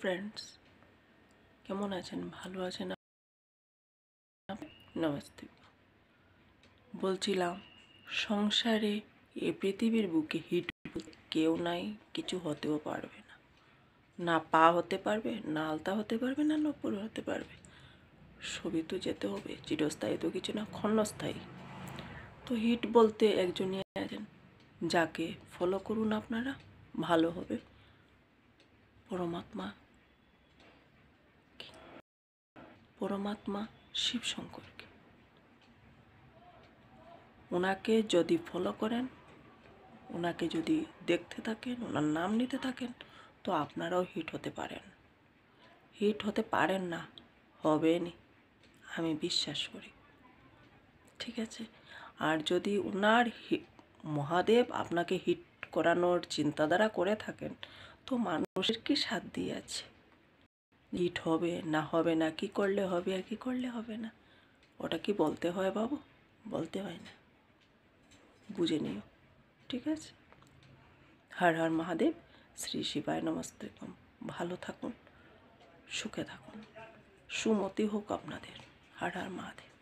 Friends কেমন আছেন? ভালো আছেন নমস্তে। বলছিলাম, সংসারে এ পৃথিবীর বুকে হিট কেউ নাই, কিছু হতেও পারবে না। না পা হতে পারবে, না আলতা হতে পারবে, না নপুর হতে পারবে। সবই তো যেতে হবে, চিরস্থায়ী তো কিছু না, ক্ষণস্থায়ী। তো হিট বলতে একজনই আছেন, যাকে ফলো করুন আপনারা, ভালো হবে। পরমাত্মা কি? পরমাত্মা শিব শঙ্করকে। ওনাকে যদি ফলো করেন, ওনাকে যদি দেখতে থাকেন, ওনার নাম নিতে থাকেন, তো আপনারাও হিট হতে পারেন। হিট হতে পারেন না হবেনি আমি বিশ্বাস করি। ঠিক আছে? আর যদি ওনার মহাদেব আপনাকে হিট করানোর চিন্তাধারা করে থাকেন, তো মানুষের কি সাথ দিয়ে আছে? হিট হবে, না হবে না, কি করলে হবে আর কি করলে হবে না। ওটা কি বলতে হয় বাবু? বলতে হয় না। বুঝে নিও, ঠিক আছে? হর হর মহাদেব, শ্রী শিবায় নমস্তে ভালো থাকুন, সুখে থাকুন। সুমতি হোক আপনাদের। হর হর মহাদেব।